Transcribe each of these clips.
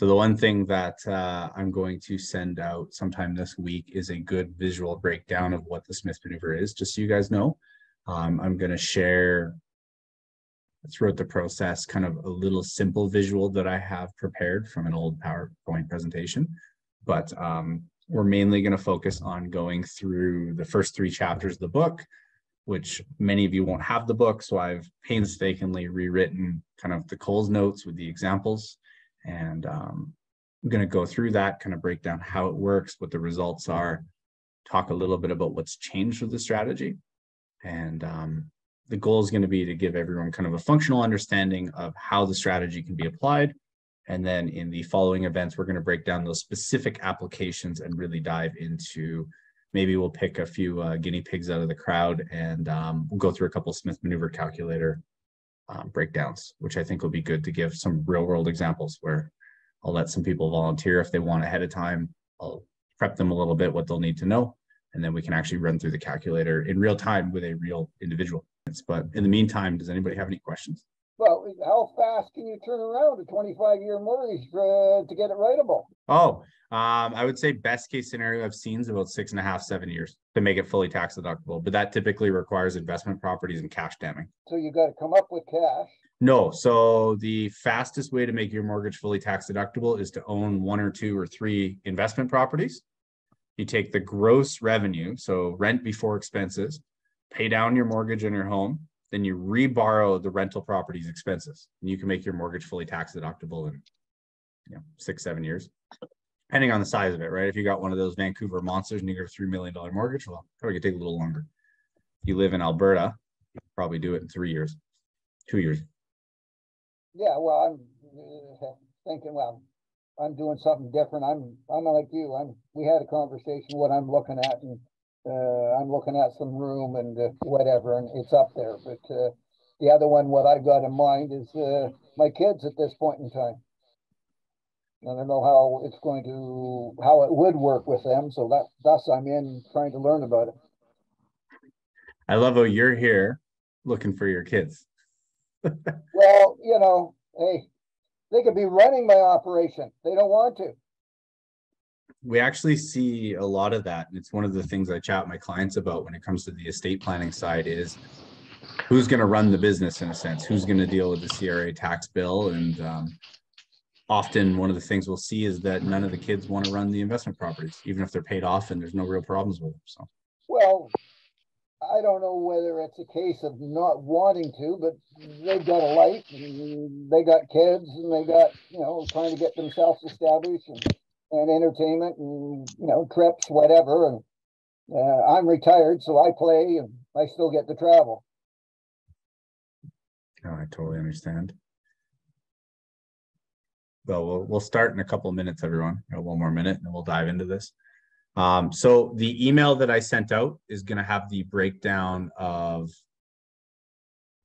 So the one thing that uh, I'm going to send out sometime this week is a good visual breakdown of what the Smith maneuver is, just so you guys know. Um, I'm going to share throughout the process kind of a little simple visual that I have prepared from an old PowerPoint presentation. But um, we're mainly going to focus on going through the first three chapters of the book, which many of you won't have the book. So I've painstakingly rewritten kind of the Coles notes with the examples. And um, I'm going to go through that, kind of break down how it works, what the results are, talk a little bit about what's changed with the strategy. And um, the goal is going to be to give everyone kind of a functional understanding of how the strategy can be applied. And then in the following events, we're going to break down those specific applications and really dive into maybe we'll pick a few uh, guinea pigs out of the crowd and um, we'll go through a couple Smith maneuver calculator um, breakdowns, which I think will be good to give some real world examples where I'll let some people volunteer if they want ahead of time. I'll prep them a little bit what they'll need to know, and then we can actually run through the calculator in real time with a real individual. But in the meantime, does anybody have any questions? Well, how fast can you turn around a twenty-five year mortgage uh, to get it writable? Oh, um, I would say best case scenario I've seen is about six and a half, seven years to make it fully tax deductible. But that typically requires investment properties and cash damming. So you got to come up with cash. No. So the fastest way to make your mortgage fully tax deductible is to own one or two or three investment properties. You take the gross revenue, so rent before expenses, pay down your mortgage on your home, then you reborrow the rental property's expenses. And you can make your mortgage fully tax deductible in you know, six, seven years depending on the size of it, right? If you got one of those Vancouver monsters and you got a three million dollar mortgage, well, probably could take a little longer. If you live in Alberta, you probably do it in three years, two years. Yeah, well, I'm uh, thinking, well, I'm doing something different. I'm, I'm like you. I'm. We had a conversation what I'm looking at, and uh, I'm looking at some room and uh, whatever, and it's up there. But uh, the other one, what I've got in mind is uh, my kids at this point in time. I don't know how it's going to, how it would work with them. So that, thus I'm in trying to learn about it. I love how you're here looking for your kids. well, you know, hey, they could be running my operation. They don't want to. We actually see a lot of that. And it's one of the things I chat my clients about when it comes to the estate planning side is who's going to run the business in a sense, who's going to deal with the CRA tax bill and um, often one of the things we'll see is that none of the kids want to run the investment properties, even if they're paid off and there's no real problems with them. So, well, I don't know whether it's a case of not wanting to, but they've got a life, they got kids, and they got you know trying to get themselves established and, and entertainment and you know trips, whatever. And uh, I'm retired, so I play and I still get to travel. Oh, I totally understand. Well, we'll, we'll start in a couple of minutes, everyone. one more minute and we'll dive into this. Um, so the email that I sent out is going to have the breakdown of,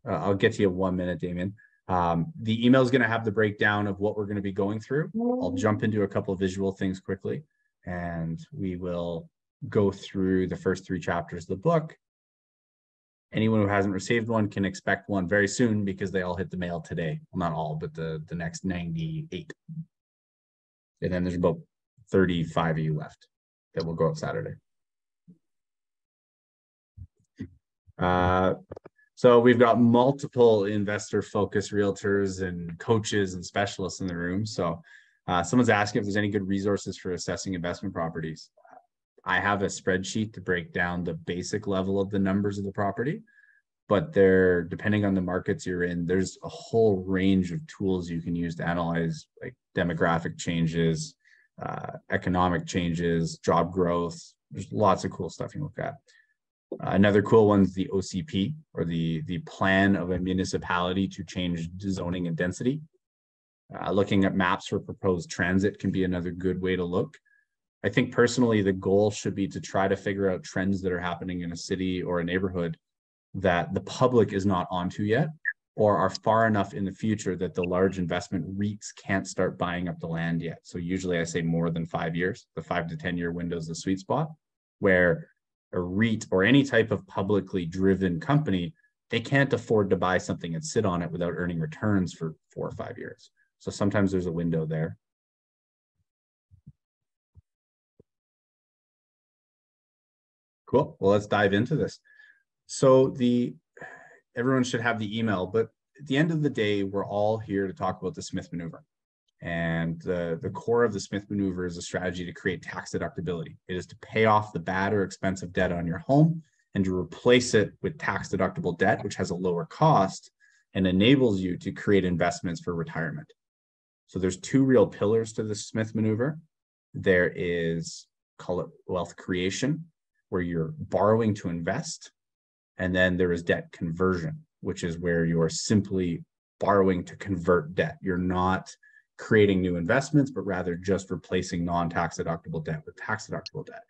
uh, I'll get to you one minute, Damien. Um, the email is going to have the breakdown of what we're going to be going through. I'll jump into a couple of visual things quickly and we will go through the first three chapters of the book anyone who hasn't received one can expect one very soon because they all hit the mail today. Well, not all, but the, the next 98. And then there's about 35 of you left that will go up Saturday. Uh, so we've got multiple investor focused realtors and coaches and specialists in the room. So uh, someone's asking if there's any good resources for assessing investment properties. I have a spreadsheet to break down the basic level of the numbers of the property, but there, depending on the markets you're in, there's a whole range of tools you can use to analyze like demographic changes, uh, economic changes, job growth. There's lots of cool stuff you can look at. Uh, another cool one's the OCP or the the plan of a municipality to change zoning and density. Uh, looking at maps for proposed transit can be another good way to look. I think personally, the goal should be to try to figure out trends that are happening in a city or a neighborhood that the public is not onto yet or are far enough in the future that the large investment REITs can't start buying up the land yet. So usually I say more than five years, the five to 10 year window is the sweet spot where a REIT or any type of publicly driven company, they can't afford to buy something and sit on it without earning returns for four or five years. So sometimes there's a window there. Cool. Well, let's dive into this. So the everyone should have the email, but at the end of the day, we're all here to talk about the Smith maneuver. And the, the core of the Smith maneuver is a strategy to create tax deductibility. It is to pay off the bad or expensive debt on your home and to replace it with tax deductible debt, which has a lower cost and enables you to create investments for retirement. So there's two real pillars to the Smith maneuver. There is call it wealth creation, where you're borrowing to invest. And then there is debt conversion, which is where you're simply borrowing to convert debt. You're not creating new investments, but rather just replacing non-tax deductible debt with tax deductible debt.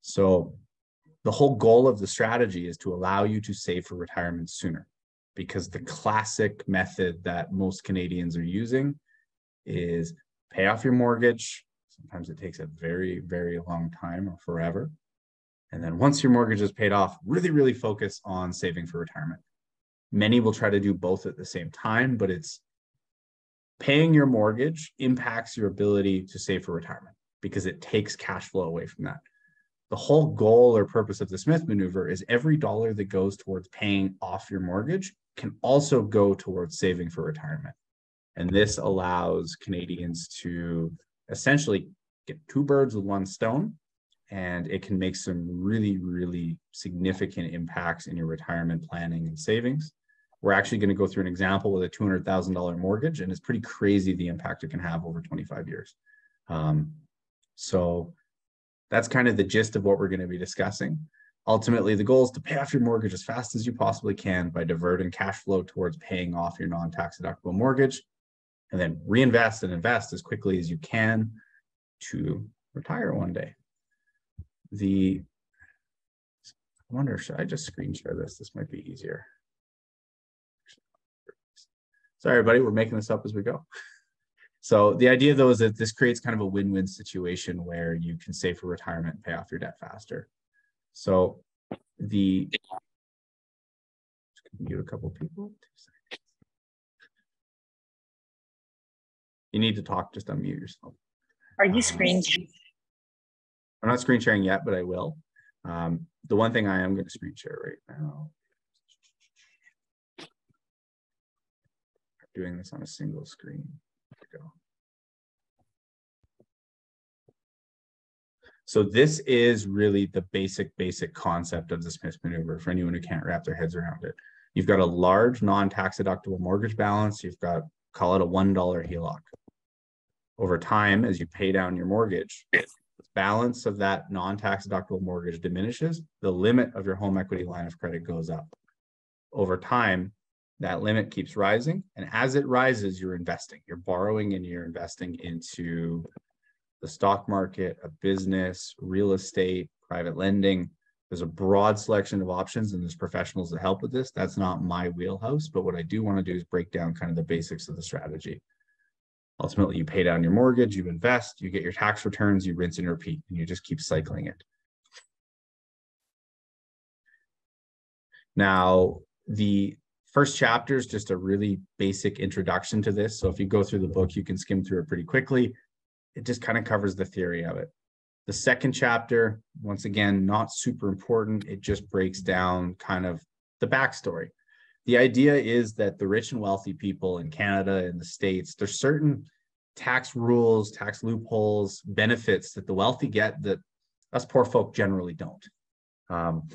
So the whole goal of the strategy is to allow you to save for retirement sooner because the classic method that most Canadians are using is pay off your mortgage. Sometimes it takes a very, very long time or forever. And then once your mortgage is paid off, really, really focus on saving for retirement. Many will try to do both at the same time, but it's paying your mortgage impacts your ability to save for retirement because it takes cash flow away from that the whole goal or purpose of the Smith maneuver is every dollar that goes towards paying off your mortgage can also go towards saving for retirement. And this allows Canadians to essentially get two birds with one stone, and it can make some really, really significant impacts in your retirement planning and savings. We're actually going to go through an example with a $200,000 mortgage, and it's pretty crazy the impact it can have over 25 years. Um, so, that's kind of the gist of what we're going to be discussing. Ultimately, the goal is to pay off your mortgage as fast as you possibly can by diverting cash flow towards paying off your non tax deductible mortgage and then reinvest and invest as quickly as you can to retire one day. The I wonder, should I just screen share this? This might be easier. Sorry, everybody, we're making this up as we go. So the idea though is that this creates kind of a win-win situation where you can save for retirement and pay off your debt faster. So the mute a couple people. You need to talk, just unmute yourself. Are you screen sharing? I'm not screen sharing yet, but I will. Um, the one thing I am going to screen share right now. Doing this on a single screen go. So this is really the basic, basic concept of the Smith maneuver for anyone who can't wrap their heads around it. You've got a large non-tax deductible mortgage balance. You've got, call it a $1 HELOC. Over time, as you pay down your mortgage, the balance of that non-tax deductible mortgage diminishes. The limit of your home equity line of credit goes up. Over time, that limit keeps rising. And as it rises, you're investing, you're borrowing and you're investing into the stock market, a business, real estate, private lending. There's a broad selection of options and there's professionals that help with this. That's not my wheelhouse, but what I do want to do is break down kind of the basics of the strategy. Ultimately, you pay down your mortgage, you invest, you get your tax returns, you rinse and repeat, and you just keep cycling it. Now, the first chapter is just a really basic introduction to this. So if you go through the book, you can skim through it pretty quickly. It just kind of covers the theory of it. The second chapter, once again, not super important. It just breaks down kind of the backstory. The idea is that the rich and wealthy people in Canada and the States, there's certain tax rules, tax loopholes, benefits that the wealthy get that us poor folk generally don't. Um,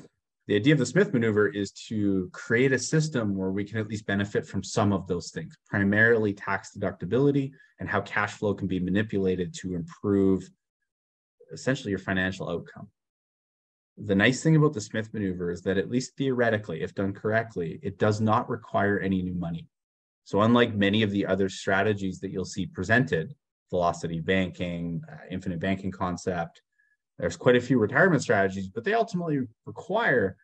the idea of the Smith maneuver is to create a system where we can at least benefit from some of those things, primarily tax deductibility and how cash flow can be manipulated to improve essentially your financial outcome. The nice thing about the Smith maneuver is that at least theoretically, if done correctly, it does not require any new money. So unlike many of the other strategies that you'll see presented, velocity banking, uh, infinite banking concept, there's quite a few retirement strategies, but they ultimately require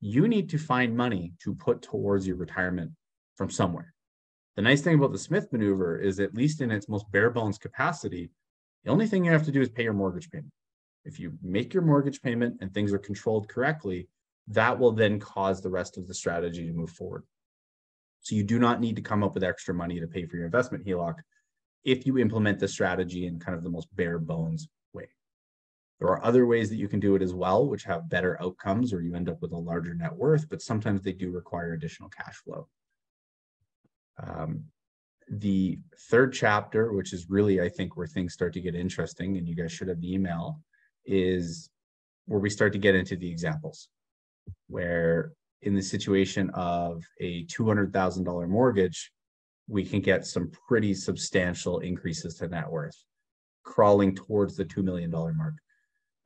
you need to find money to put towards your retirement from somewhere. The nice thing about the Smith maneuver is, at least in its most bare bones capacity, the only thing you have to do is pay your mortgage payment. If you make your mortgage payment and things are controlled correctly, that will then cause the rest of the strategy to move forward. So you do not need to come up with extra money to pay for your investment HELOC if you implement the strategy in kind of the most bare bones There are other ways that you can do it as well, which have better outcomes or you end up with a larger net worth, but sometimes they do require additional cash flow. Um, the third chapter, which is really, I think, where things start to get interesting, and you guys should have the email, is where we start to get into the examples. Where in the situation of a $200,000 mortgage, we can get some pretty substantial increases to net worth, crawling towards the $2 million mark.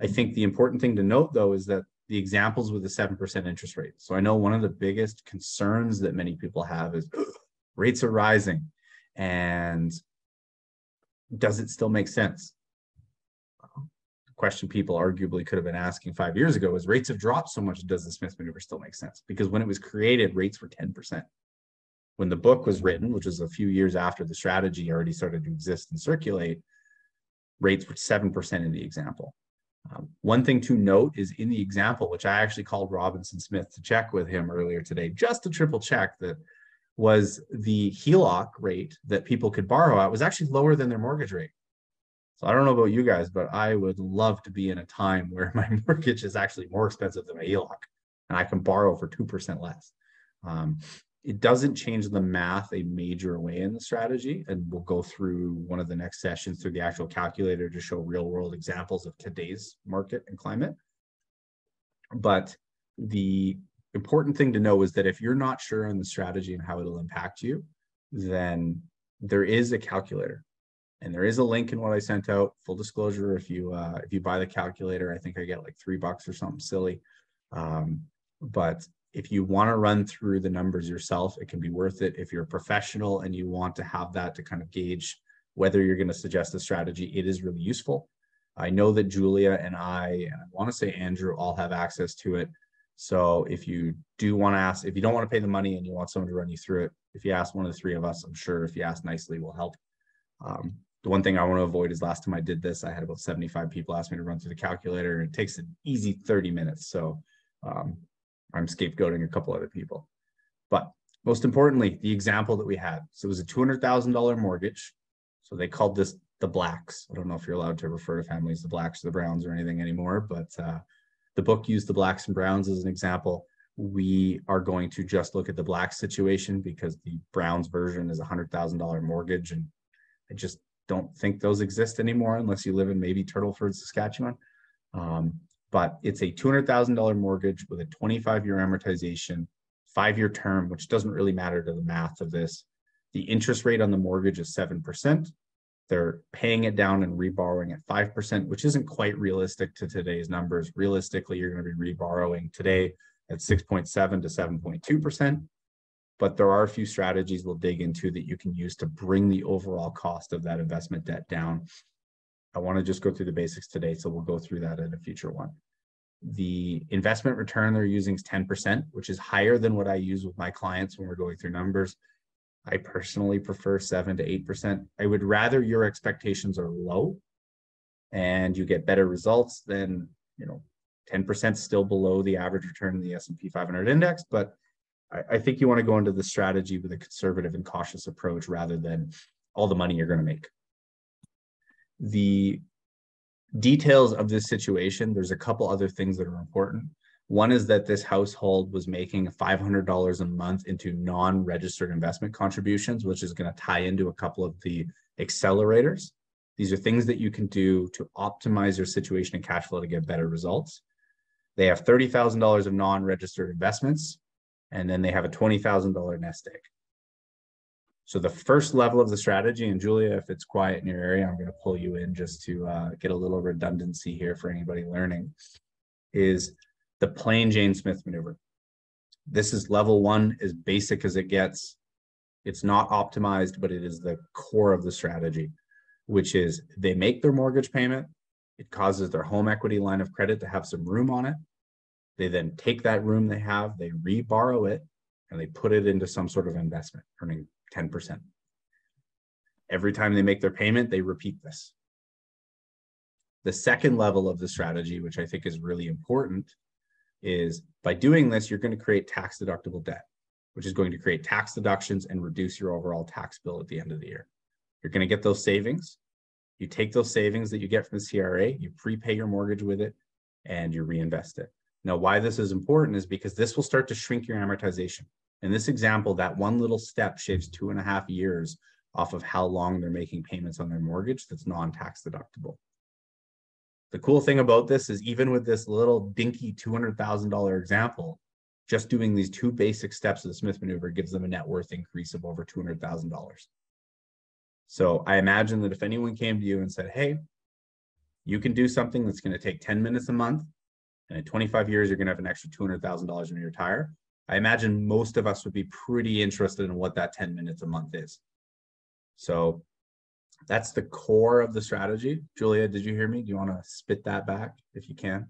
I think the important thing to note, though, is that the examples with the 7% interest rate. So I know one of the biggest concerns that many people have is rates are rising and does it still make sense? The question people arguably could have been asking five years ago is rates have dropped so much, does the Smith maneuver still make sense? Because when it was created, rates were 10%. When the book was written, which was a few years after the strategy already started to exist and circulate, rates were 7% in the example. Um, one thing to note is in the example, which I actually called Robinson Smith to check with him earlier today, just to triple check that was the HELOC rate that people could borrow at was actually lower than their mortgage rate. So I don't know about you guys, but I would love to be in a time where my mortgage is actually more expensive than my HELOC and I can borrow for 2% less. Um, it doesn't change the math a major way in the strategy. And we'll go through one of the next sessions through the actual calculator to show real world examples of today's market and climate. But the important thing to know is that if you're not sure on the strategy and how it'll impact you, then there is a calculator and there is a link in what I sent out. Full disclosure, if you uh, if you buy the calculator, I think I get like three bucks or something silly. Um, but if you want to run through the numbers yourself, it can be worth it. If you're a professional and you want to have that to kind of gauge whether you're going to suggest a strategy, it is really useful. I know that Julia and I, and I want to say Andrew, all have access to it. So if you do want to ask, if you don't want to pay the money and you want someone to run you through it, if you ask one of the three of us, I'm sure if you ask nicely, we'll help. Um, the one thing I want to avoid is last time I did this, I had about 75 people ask me to run through the calculator. It takes an easy 30 minutes. So um, I'm scapegoating a couple other people. But most importantly, the example that we had. So it was a $200,000 mortgage. So they called this the blacks. I don't know if you're allowed to refer to families the blacks or the browns or anything anymore, but uh, the book used the blacks and browns as an example. We are going to just look at the black situation because the Browns version is a hundred thousand dollar mortgage, and I just don't think those exist anymore unless you live in maybe Turtleford, Saskatchewan. Um, but it's a two hundred thousand dollar mortgage with a twenty five year amortization, five year term, which doesn't really matter to the math of this. The interest rate on the mortgage is seven percent. They're paying it down and reborrowing at 5%, which isn't quite realistic to today's numbers. Realistically, you're going to be reborrowing today at 6.7 to 7.2%. But there are a few strategies we'll dig into that you can use to bring the overall cost of that investment debt down. I want to just go through the basics today, so we'll go through that in a future one. The investment return they're using is 10%, which is higher than what I use with my clients when we're going through numbers. I personally prefer seven to eight percent. I would rather your expectations are low and you get better results than you know 10% still below the average return in the S&P 500 index, but I, I think you want to go into the strategy with a conservative and cautious approach rather than all the money you're going to make. The details of this situation, there's a couple other things that are important. One is that this household was making $500 a month into non-registered investment contributions, which is going to tie into a couple of the accelerators. These are things that you can do to optimize your situation and cash flow to get better results. They have $30,000 of non-registered investments, and then they have a $20,000 nest egg. So the first level of the strategy, and Julia, if it's quiet in your area, I'm going to pull you in just to uh, get a little redundancy here for anybody learning, is the plain Jane Smith maneuver. This is level one, as basic as it gets. It's not optimized, but it is the core of the strategy, which is they make their mortgage payment. It causes their home equity line of credit to have some room on it. They then take that room they have, they reborrow it, and they put it into some sort of investment, earning 10%. Every time they make their payment, they repeat this. The second level of the strategy, which I think is really important, is by doing this, you're going to create tax deductible debt, which is going to create tax deductions and reduce your overall tax bill at the end of the year. You're going to get those savings. You take those savings that you get from the CRA, you prepay your mortgage with it, and you reinvest it. Now, why this is important is because this will start to shrink your amortization. In this example, that one little step shaves two and a half years off of how long they're making payments on their mortgage that's non-tax deductible. The cool thing about this is even with this little dinky $200,000 example, just doing these two basic steps of the Smith maneuver gives them a net worth increase of over $200,000. So I imagine that if anyone came to you and said, hey, you can do something that's going to take 10 minutes a month, and in 25 years, you're going to have an extra $200,000 when you retire. I imagine most of us would be pretty interested in what that 10 minutes a month is. So that's the core of the strategy. Julia, did you hear me? Do you want to spit that back if you can?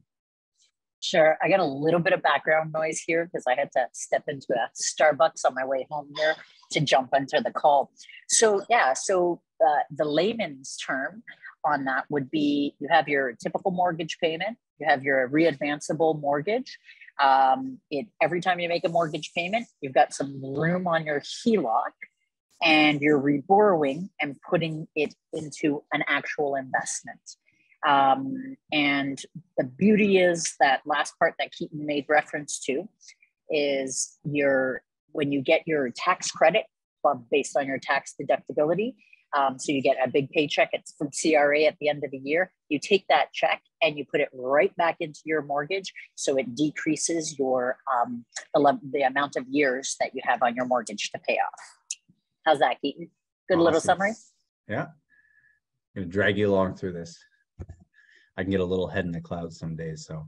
Sure. I got a little bit of background noise here because I had to step into a Starbucks on my way home here to jump into the call. So, yeah, so uh, the layman's term on that would be you have your typical mortgage payment, you have your readvanceable mortgage. Um, it every time you make a mortgage payment, you've got some room on your HELOC and you're reborrowing and putting it into an actual investment. Um, and the beauty is that last part that Keaton made reference to is your when you get your tax credit based on your tax deductibility. Um, so you get a big paycheck it's from CRA at the end of the year. You take that check and you put it right back into your mortgage, so it decreases your um, the, the amount of years that you have on your mortgage to pay off. How's that, Keaton? Good awesome. little summary. Yeah, I'm gonna drag you along through this. I can get a little head in the clouds some days. So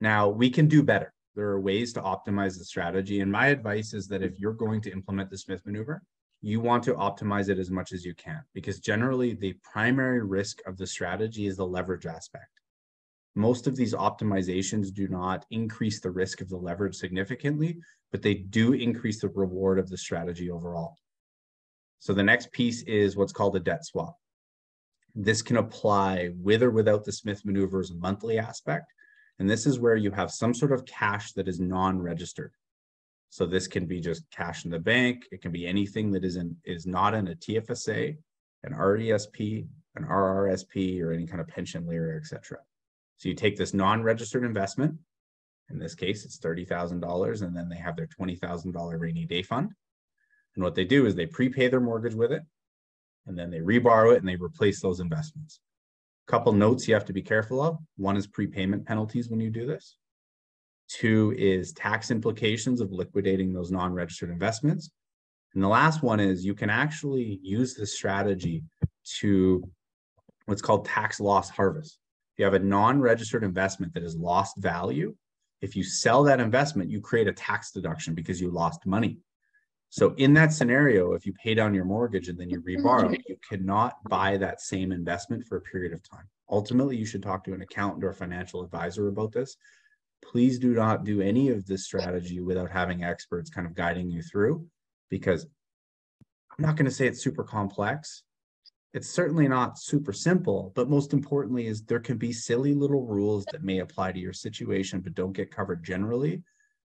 now we can do better. There are ways to optimize the strategy. And my advice is that if you're going to implement the Smith maneuver, you want to optimize it as much as you can because generally the primary risk of the strategy is the leverage aspect. Most of these optimizations do not increase the risk of the leverage significantly, but they do increase the reward of the strategy overall. So the next piece is what's called a debt swap. This can apply with or without the Smith maneuver's monthly aspect. And this is where you have some sort of cash that is non-registered. So this can be just cash in the bank. It can be anything that is in is not in a TFSA, an RESP, an RRSP, or any kind of pension layer, etc. So you take this non-registered investment. In this case, it's $30,000, and then they have their $20,000 rainy day fund. And what they do is they prepay their mortgage with it and then they reborrow it and they replace those investments. Couple notes you have to be careful of. One is prepayment penalties when you do this. Two is tax implications of liquidating those non-registered investments. And the last one is you can actually use this strategy to what's called tax loss harvest. If you have a non-registered investment that has lost value, if you sell that investment, you create a tax deduction because you lost money. So in that scenario, if you pay down your mortgage and then you mm-hmm. reborrow, you cannot buy that same investment for a period of time. Ultimately, you should talk to an accountant or financial advisor about this. Please do not do any of this strategy without having experts kind of guiding you through, because I'm not going to say it's super complex. It's certainly not super simple, but most importantly is there can be silly little rules that may apply to your situation, but don't get covered generally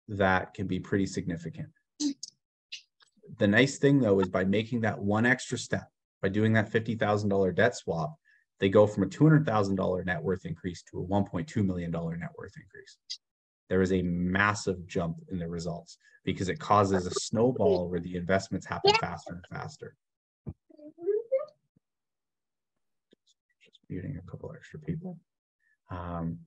that can be pretty significant the nice thing though is by making that one extra step, by doing that $50,000 debt swap, they go from a $200,000 net worth increase to a $1.2 million net worth increase. There is a massive jump in the results because it causes a snowball where the investments happen faster and faster. Just muting a couple extra people. Um,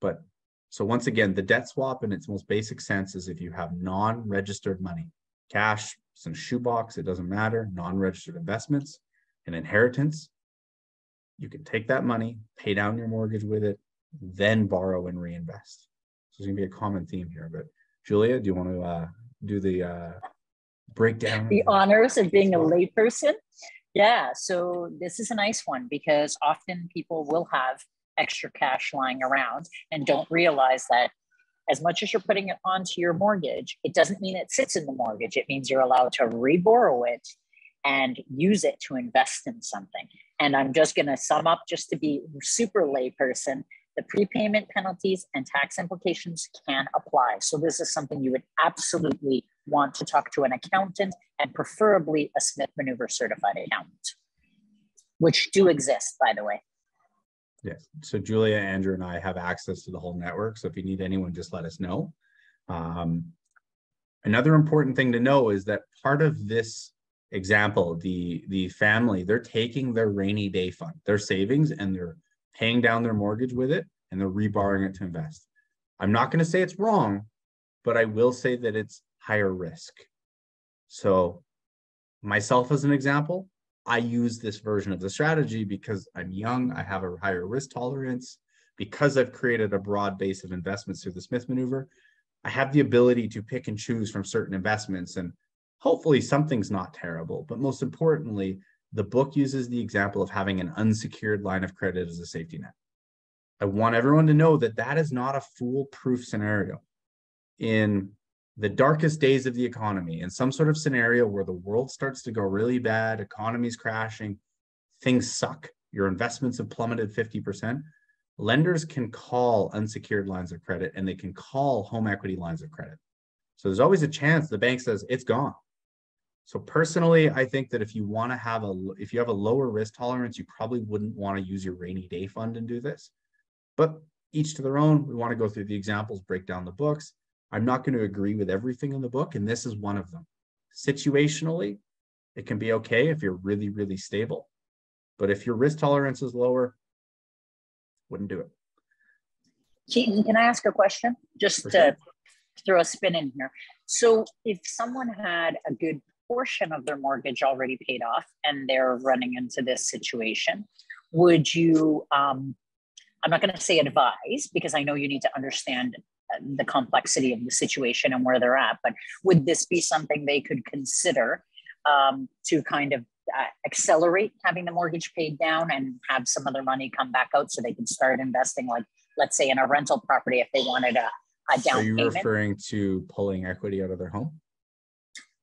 but so once again, the debt swap in its most basic sense is if you have non-registered money, cash, some shoebox, it doesn't matter, non-registered investments, an inheritance. You can take that money, pay down your mortgage with it, then borrow and reinvest. So it's gonna be a common theme here. But Julia, do you want to uh, do the uh, breakdown? The honors of being a layperson. Yeah, so this is a nice one because often people will have extra cash lying around and don't realize that as much as you're putting it onto your mortgage, it doesn't mean it sits in the mortgage. It means you're allowed to reborrow it and use it to invest in something. And I'm just going to sum up just to be super layperson. The prepayment penalties and tax implications can apply. So this is something you would absolutely want to talk to an accountant and preferably a Smith Maneuver certified accountant. which do exist, by the way. Yes. So Julia, Andrew, and I have access to the whole network. So if you need anyone, just let us know. Um, another important thing to know is that part of this example, the the family, they're taking their rainy day fund, their savings, and they're paying down their mortgage with it, and they're reborrowing it to invest. I'm not going to say it's wrong, but I will say that it's higher risk. So myself as an example, I use this version of the strategy because I'm young, I have a higher risk tolerance, because I've created a broad base of investments through the Smith maneuver, I have the ability to pick and choose from certain investments and hopefully something's not terrible. But most importantly, the book uses the example of having an unsecured line of credit as a safety net. I want everyone to know that that is not a foolproof scenario. In the darkest days of the economy in some sort of scenario where the world starts to go really bad, economy's crashing, things suck, your investments have plummeted 50%, lenders can call unsecured lines of credit and they can call home equity lines of credit. So there's always a chance the bank says it's gone. So personally, I think that if you want to have a if you have a lower risk tolerance, you probably wouldn't want to use your rainy day fund and do this. But each to their own. We want to go through the examples, break down the books. I'm not going to agree with everything in the book, and this is one of them. Situationally, it can be okay if you're really, really stable. But if your risk tolerance is lower, wouldn't do it. Keaton, can I ask a question? Just For to sure. throw a spin in here. So if someone had a good portion of their mortgage already paid off and they're running into this situation, would you um, I'm not going to say advise because I know you need to understand the complexity of the situation and where they're at. But would this be something they could consider um, to kind of uh, accelerate having the mortgage paid down and have some of their money come back out so they can start investing, like let's say in a rental property if they wanted a, a down Are you payment? referring to pulling equity out of their home?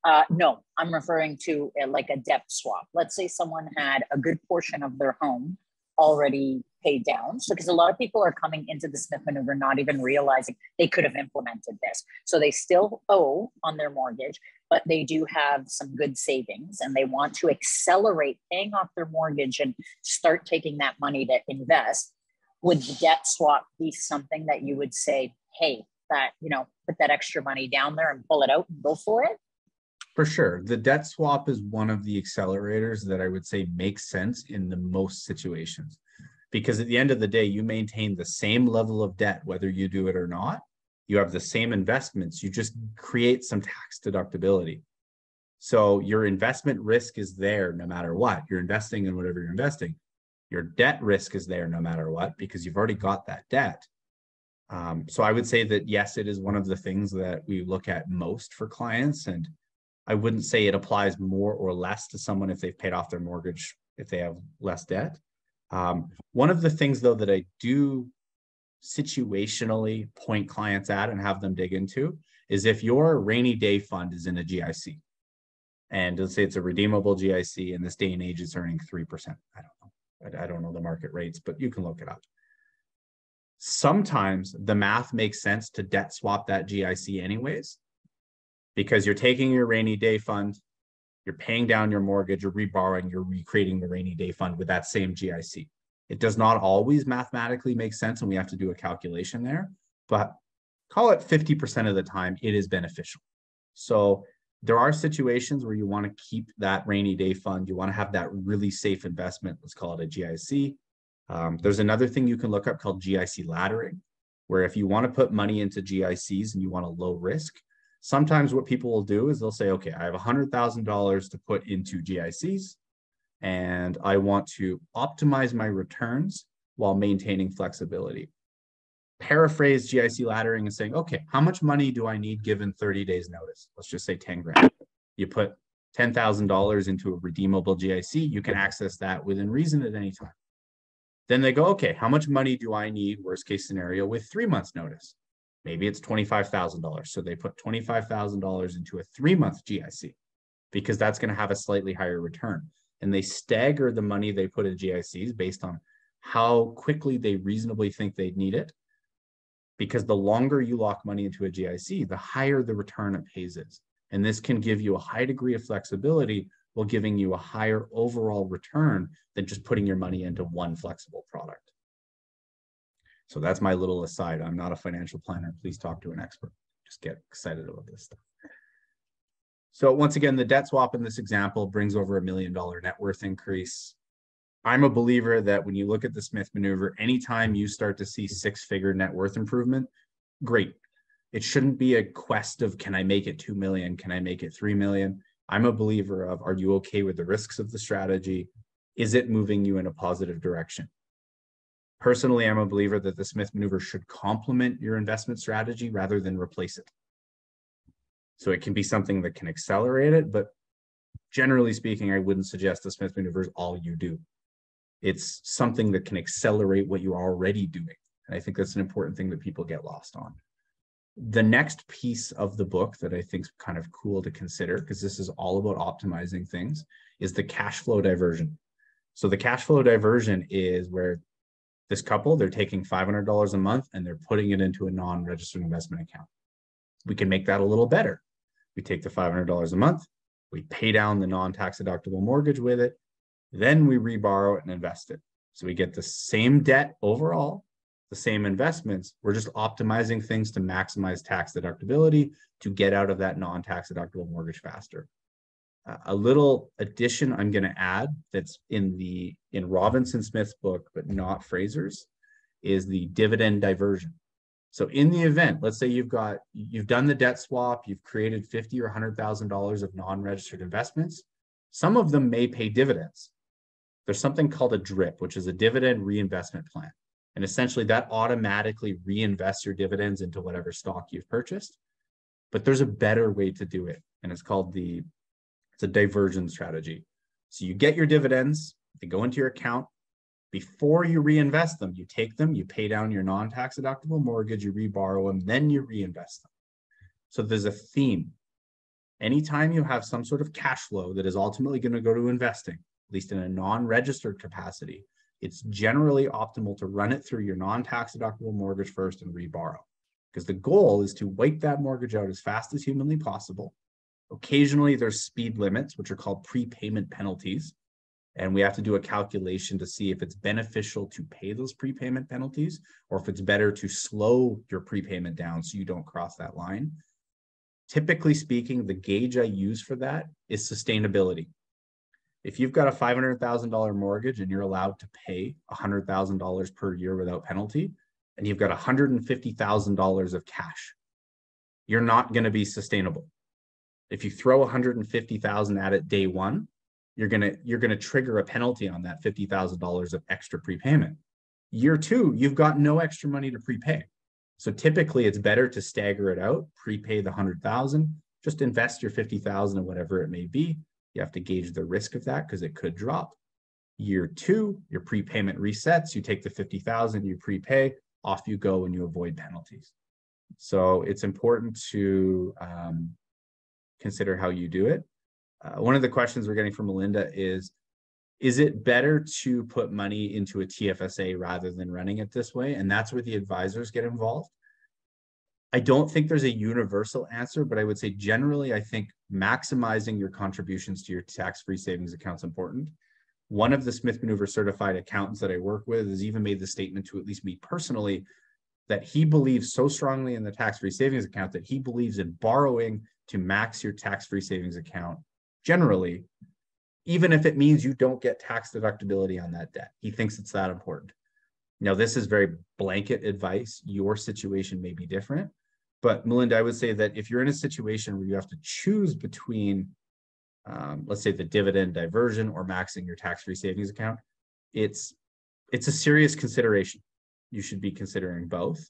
Uh, no, I'm referring to a, like a debt swap. Let's say someone had a good portion of their home already paid down. So, because a lot of people are coming into the Smith maneuver not even realizing they could have implemented this. So, they still owe on their mortgage, but they do have some good savings and they want to accelerate paying off their mortgage and start taking that money to invest. Would the debt swap be something that you would say, hey, that, you know, put that extra money down there and pull it out and go for it? For sure. The debt swap is one of the accelerators that I would say makes sense in the most situations. Because at the end of the day, you maintain the same level of debt, whether you do it or not. You have the same investments, you just create some tax deductibility. So your investment risk is there no matter what. You're investing in whatever you're investing. Your debt risk is there no matter what because you've already got that debt. Um, so I would say that yes, it is one of the things that we look at most for clients. And I wouldn't say it applies more or less to someone if they've paid off their mortgage if they have less debt. Um, one of the things though that I do situationally point clients at and have them dig into is if your rainy day fund is in a GIC and let's say it's a redeemable GIC in this day and age it's earning 3%. I don't know. I don't know the market rates, but you can look it up. Sometimes the math makes sense to debt swap that GIC anyways because you're taking your rainy day fund, you're paying down your mortgage, you're reborrowing, you're recreating the rainy day fund with that same GIC. It does not always mathematically make sense, and we have to do a calculation there, but call it 50% of the time, it is beneficial. So there are situations where you want to keep that rainy day fund. You want to have that really safe investment. Let's call it a GIC. Um, there's another thing you can look up called GIC laddering, where if you want to put money into GICs and you want a low risk, sometimes what people will do is they'll say, okay, I have $100,000 to put into GICs and I want to optimize my returns while maintaining flexibility. Paraphrase GIC laddering and saying, okay, how much money do I need given 30 days notice? Let's just say 10 grand. You put $10,000 into a redeemable GIC, you can access that within reason at any time. Then they go, okay, how much money do I need, worst case scenario, with three months notice? Maybe it's $25,000. So they put $25,000 into a three month GIC because that's going to have a slightly higher return. And they stagger the money they put in GICs based on how quickly they reasonably think they'd need it. Because the longer you lock money into a GIC, the higher the return it pays is. And this can give you a high degree of flexibility while giving you a higher overall return than just putting your money into one flexible product. So that's my little aside. I'm not a financial planner. Please talk to an expert. Just get excited about this stuff. So once again, the debt swap in this example brings over a million dollar net worth increase. I'm a believer that when you look at the Smith maneuver, anytime you start to see six figure net worth improvement, great. It shouldn't be a quest of can I make it 2 million? Can I make it 3 million? I'm a believer of are you okay with the risks of the strategy? Is it moving you in a positive direction? Personally, I'm a believer that the Smith maneuver should complement your investment strategy rather than replace it. So it can be something that can accelerate it, but generally speaking, I wouldn't suggest the Smith maneuver is all you do. It's something that can accelerate what you're already doing. And I think that's an important thing that people get lost on. The next piece of the book that I think is kind of cool to consider, because this is all about optimizing things, is the cash flow diversion. So the cash flow diversion is where this couple, they're taking $500 a month and they're putting it into a non-registered investment account. We can make that a little better we take the $500 a month, we pay down the non-tax deductible mortgage with it, then we reborrow it and invest it. So we get the same debt overall, the same investments. We're just optimizing things to maximize tax deductibility to get out of that non-tax deductible mortgage faster. A little addition I'm going to add that's in the in Robinson Smith's book, but not Fraser's, is the dividend diversion. So in the event, let's say you've got you've done the debt swap, you've created fifty or hundred thousand dollars of non-registered investments. Some of them may pay dividends. There's something called a DRIP, which is a dividend reinvestment plan, and essentially that automatically reinvests your dividends into whatever stock you've purchased. But there's a better way to do it, and it's called the it's a diversion strategy. So you get your dividends, they go into your account, before you reinvest them, you take them, you pay down your non tax deductible mortgage, you reborrow them, then you reinvest them. So there's a theme. Anytime you have some sort of cash flow that is ultimately going to go to investing, at least in a non registered capacity, it's generally optimal to run it through your non tax deductible mortgage first and reborrow. Because the goal is to wipe that mortgage out as fast as humanly possible. Occasionally, there's speed limits, which are called prepayment penalties and we have to do a calculation to see if it's beneficial to pay those prepayment penalties or if it's better to slow your prepayment down so you don't cross that line. Typically speaking, the gauge I use for that is sustainability. If you've got a $500,000 mortgage and you're allowed to pay $100,000 per year without penalty, and you've got $150,000 of cash, you're not going to be sustainable. If you throw 150,000 at it day one, you're gonna you're gonna trigger a penalty on that fifty thousand dollars of extra prepayment. Year two, you've got no extra money to prepay. So typically, it's better to stagger it out, prepay the hundred thousand, just invest your fifty thousand or whatever it may be. You have to gauge the risk of that because it could drop. Year two, your prepayment resets. You take the fifty thousand, you prepay, off you go, and you avoid penalties. So it's important to um, consider how you do it. Uh, one of the questions we're getting from Melinda is, is it better to put money into a TFSA rather than running it this way? And that's where the advisors get involved. I don't think there's a universal answer, but I would say generally, I think maximizing your contributions to your tax-free savings account is important. One of the Smith Maneuver certified accountants that I work with has even made the statement to at least me personally that he believes so strongly in the tax-free savings account that he believes in borrowing to max your tax-free savings account generally, even if it means you don't get tax deductibility on that debt. He thinks it's that important. Now, this is very blanket advice. Your situation may be different. But Melinda, I would say that if you're in a situation where you have to choose between, um, let's say, the dividend diversion or maxing your tax-free savings account, it's it's a serious consideration. You should be considering both.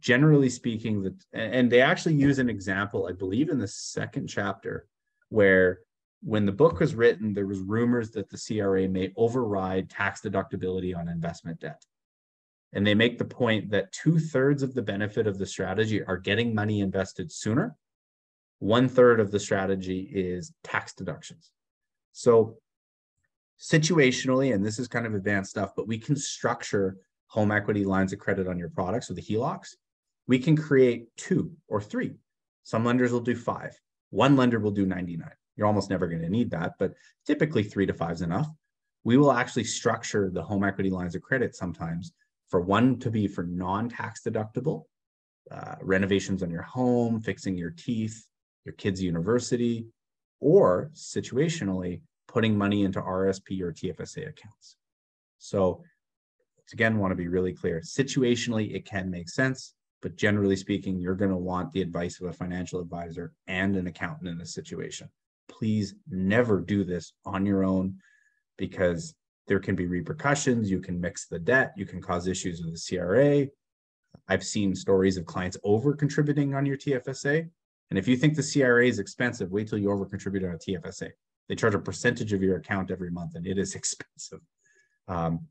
Generally speaking, that and they actually use an example, I believe, in the second chapter where when the book was written, there was rumors that the CRA may override tax deductibility on investment debt. And they make the point that two thirds of the benefit of the strategy are getting money invested sooner. One third of the strategy is tax deductions. So situationally, and this is kind of advanced stuff, but we can structure home equity lines of credit on your products, so the HELOCs. We can create two or three. Some lenders will do five. One lender will do 99. You're almost never going to need that, but typically three to five is enough. We will actually structure the home equity lines of credit sometimes for one to be for non-tax deductible uh, renovations on your home, fixing your teeth, your kids' university, or situationally putting money into RSP or TFSA accounts. So again, want to be really clear. Situationally, it can make sense, but generally speaking, you're going to want the advice of a financial advisor and an accountant in this situation. Please never do this on your own because there can be repercussions. You can mix the debt, you can cause issues with the CRA. I've seen stories of clients over contributing on your TFSA. And if you think the CRA is expensive, wait till you over contribute on a TFSA. They charge a percentage of your account every month, and it is expensive. Um,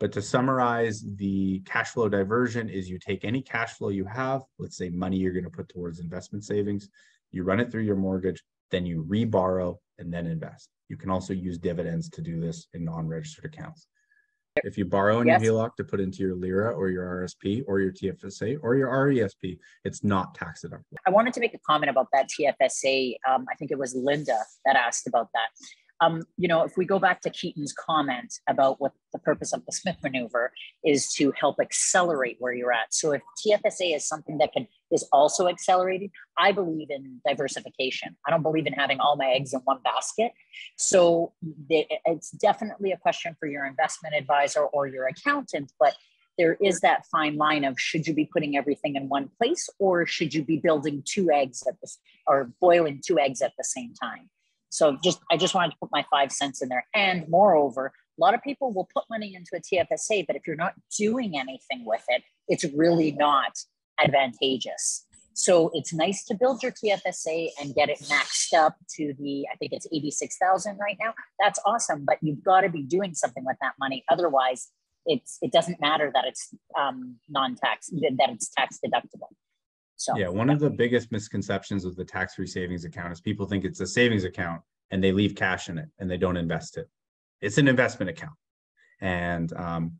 but to summarize, the cash flow diversion is you take any cash flow you have, let's say money you're going to put towards investment savings, you run it through your mortgage, then you reborrow and then invest. You can also use dividends to do this in non-registered accounts. If you borrow in yes. your HELOC to put into your LIRA or your RSP or your TFSA or your RESP, it's not tax deductible. I wanted to make a comment about that TFSA. Um, I think it was Linda that asked about that. Um, you know, if we go back to Keaton's comment about what the purpose of the Smith maneuver is to help accelerate where you're at. So if TFSA is something that can is also accelerated, I believe in diversification. I don't believe in having all my eggs in one basket. So it's definitely a question for your investment advisor or your accountant, but there is that fine line of should you be putting everything in one place or should you be building two eggs at this or boiling two eggs at the same time so just I just wanted to put my five cents in there. And moreover, a lot of people will put money into a TFSA, but if you're not doing anything with it, it's really not advantageous. So it's nice to build your TFSA and get it maxed up to the, I think it's 86,000 right now. That's awesome, but you've got to be doing something with that money. Otherwise, it's it doesn't matter that it's um, non-tax, that it's tax deductible. So yeah, one of the biggest misconceptions of the tax-free savings account is people think it's a savings account and they leave cash in it and they don't invest it. It's an investment account. And um,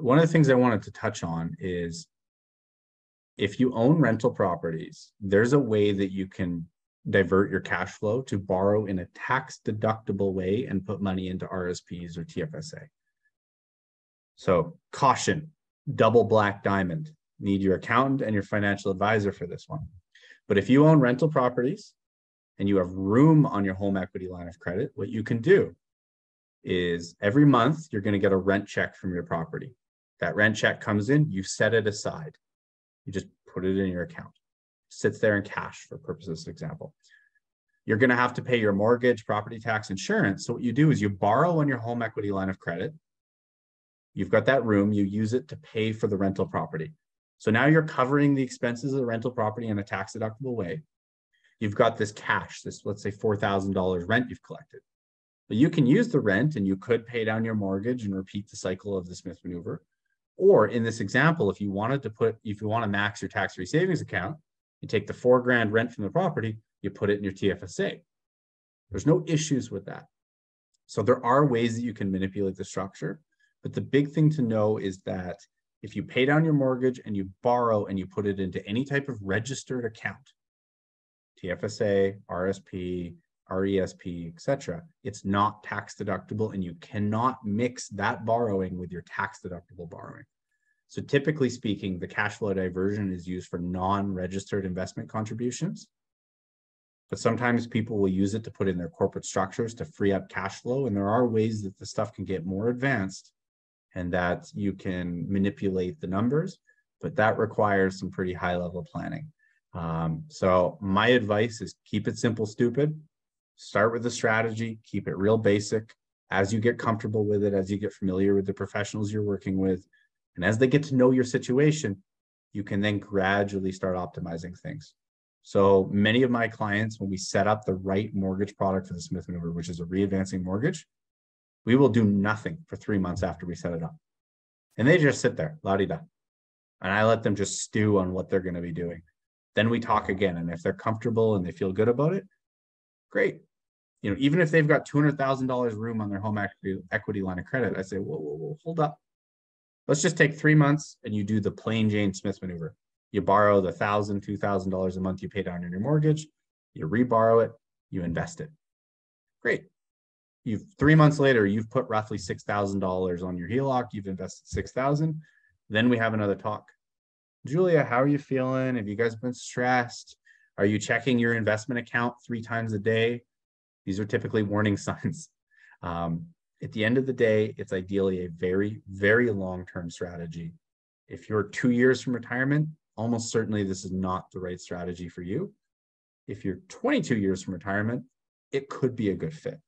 one of the things I wanted to touch on is if you own rental properties, there's a way that you can divert your cash flow to borrow in a tax deductible way and put money into RSPs or TFSA. So caution, double black diamond need your accountant and your financial advisor for this one. But if you own rental properties and you have room on your home equity line of credit, what you can do is every month you're going to get a rent check from your property. That rent check comes in, you set it aside. You just put it in your account. It sits there in cash for purposes example. You're going to have to pay your mortgage, property tax, insurance. So what you do is you borrow on your home equity line of credit. You've got that room, you use it to pay for the rental property. So now you're covering the expenses of the rental property in a tax deductible way. You've got this cash, this let's say $4,000 rent you've collected. But you can use the rent and you could pay down your mortgage and repeat the cycle of the Smith maneuver. Or in this example, if you wanted to put, if you want to max your tax-free savings account, you take the four grand rent from the property, you put it in your TFSA. There's no issues with that. So there are ways that you can manipulate the structure. But the big thing to know is that if you pay down your mortgage and you borrow and you put it into any type of registered account, TFSA, RSP, RESP, etc., it's not tax deductible and you cannot mix that borrowing with your tax deductible borrowing. So typically speaking, the cash flow diversion is used for non-registered investment contributions. But sometimes people will use it to put in their corporate structures to free up cash flow. And there are ways that the stuff can get more advanced and that you can manipulate the numbers, but that requires some pretty high level planning. Um, so my advice is keep it simple, stupid. Start with the strategy, keep it real basic. As you get comfortable with it, as you get familiar with the professionals you're working with, and as they get to know your situation, you can then gradually start optimizing things. So many of my clients, when we set up the right mortgage product for the Smith maneuver, which is a readvancing mortgage, we will do nothing for three months after we set it up. And they just sit there, la di da. And I let them just stew on what they're going to be doing. Then we talk again. And if they're comfortable and they feel good about it, great. You know, even if they've got $200,000 room on their home equity, equity line of credit, I say, whoa, whoa, whoa, hold up. Let's just take three months and you do the plain Jane Smith maneuver. You borrow the thousand, two thousand dollars a month you pay down on your mortgage, you reborrow it, you invest it. Great. You've three months later, you've put roughly six thousand dollars on your HELOC. You've invested six thousand. Then we have another talk. Julia, how are you feeling? Have you guys been stressed? Are you checking your investment account three times a day? These are typically warning signs. Um, at the end of the day, it's ideally a very, very long term strategy. If you're two years from retirement, almost certainly this is not the right strategy for you. If you're 22 years from retirement, it could be a good fit.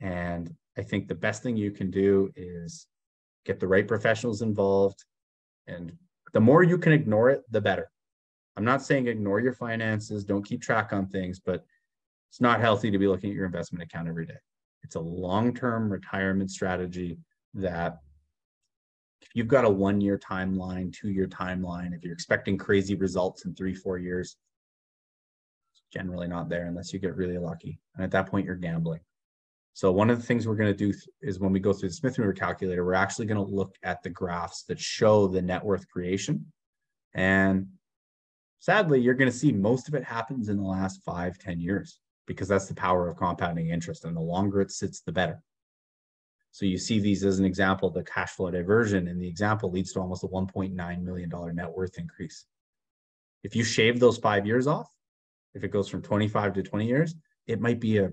And I think the best thing you can do is get the right professionals involved. And the more you can ignore it, the better. I'm not saying ignore your finances, don't keep track on things, but it's not healthy to be looking at your investment account every day. It's a long term retirement strategy that if you've got a one year timeline, two year timeline, if you're expecting crazy results in three, four years, it's generally not there unless you get really lucky. And at that point, you're gambling. So one of the things we're going to do is when we go through the Smith Maneuver calculator, we're actually going to look at the graphs that show the net worth creation. And sadly, you're going to see most of it happens in the last five, ten years because that's the power of compounding interest. And the longer it sits, the better. So you see these as an example, the cash flow diversion in the example leads to almost a $1.9 million net worth increase. If you shave those five years off, if it goes from 25 to 20 years, it might be a,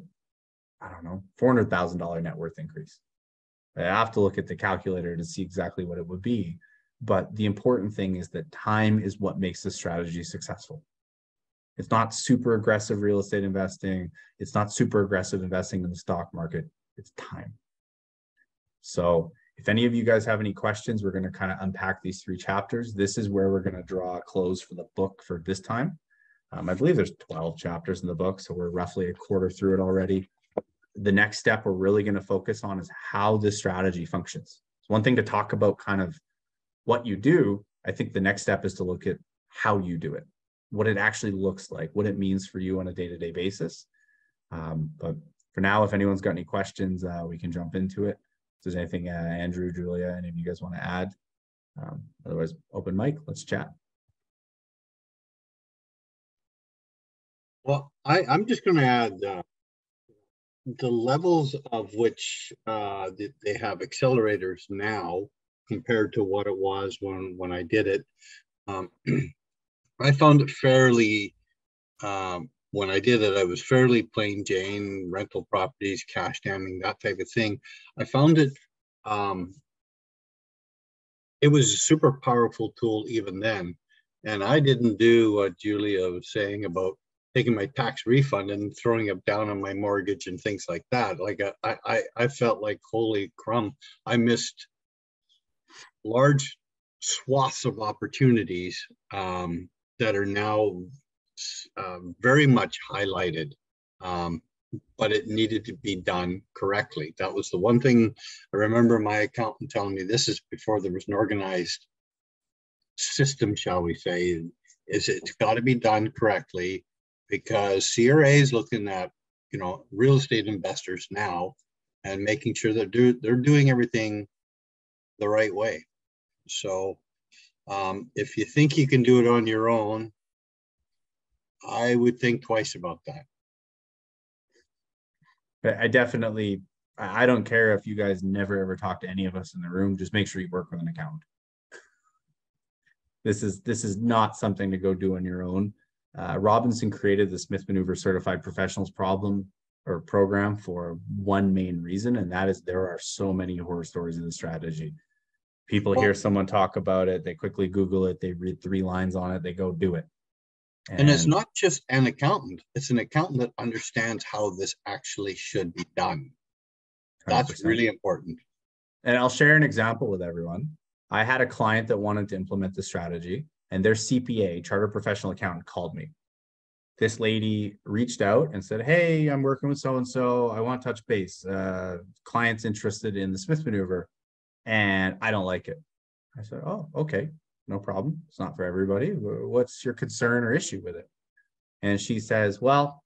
I don't know, $400,000 net worth increase. I have to look at the calculator to see exactly what it would be. But the important thing is that time is what makes this strategy successful. It's not super aggressive real estate investing. It's not super aggressive investing in the stock market. It's time. So if any of you guys have any questions, we're going to kind of unpack these three chapters. This is where we're going to draw a close for the book for this time. Um, I believe there's 12 chapters in the book, so we're roughly a quarter through it already. The next step we're really going to focus on is how this strategy functions. It's one thing to talk about kind of what you do. I think the next step is to look at how you do it what it actually looks like, what it means for you on a day-to-day basis. Um, but for now, if anyone's got any questions, uh, we can jump into it. If there's anything, uh, Andrew, Julia, any of you guys want to add? Um, otherwise, open mic, let's chat. Well, I, I'm just going to add uh, the levels of which uh, they have accelerators now compared to what it was when when I did it. Um, I found it fairly, um, when I did it, I was fairly plain Jane, rental properties, cash damming, that type of thing. I found it, um, it was a super powerful tool even then. And I didn't do what Julia was saying about taking my tax refund and throwing it down on my mortgage and things like that. Like uh, I, I, I felt like holy crumb, I missed large swaths of opportunities um, that are now um, very much highlighted, um, but it needed to be done correctly. That was the one thing I remember my accountant telling me. This is before there was an organized system, shall we say, is it's got to be done correctly because CRA is looking at you know real estate investors now and making sure that they're, they're doing everything the right way. So um, if you think you can do it on your own, I would think twice about that. I definitely, I don't care if you guys never ever talk to any of us in the room. Just make sure you work with an accountant. This is this is not something to go do on your own. Uh, Robinson created the Smith Maneuver Certified Professionals problem or program for one main reason, and that is there are so many horror stories in the strategy. People well, hear someone talk about it they quickly google it they read three lines on it they go do it. And, and, it's not just an accountant it's an accountant that understands how this actually should be done. That's 100%. really important. And i'll share an example with everyone. I had a client that wanted to implement the strategy and their cpa charter professional accountant called me this lady reached out and said hey i'm working with so and so i want to touch base uh, clients interested in the smith maneuver and I don't like it. I said, Oh, okay, no problem. It's not for everybody. What's your concern or issue with it? And she says, Well,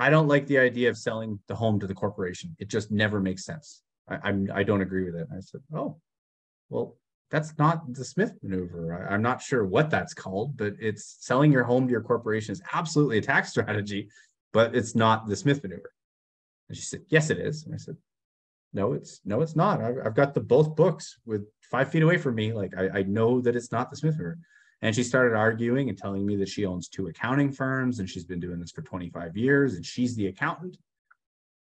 I don't like the idea of selling the home to the corporation. It just never makes sense. I, I'm I don't agree with it. I said, Oh, well, that's not the Smith maneuver. I, am not sure what that's called, but it's selling your home to your corporation is absolutely a tax strategy, but it's not the Smith maneuver. And she said, yes, it is. And I said, no, it's no, it's not. I've, I've got the both books with five feet away from me. Like I, I know that it's not the Smith maneuver. And she started arguing and telling me that she owns two accounting firms and she's been doing this for 25 years and she's the accountant.